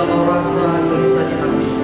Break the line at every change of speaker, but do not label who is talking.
juga kau rasa gelisah di hati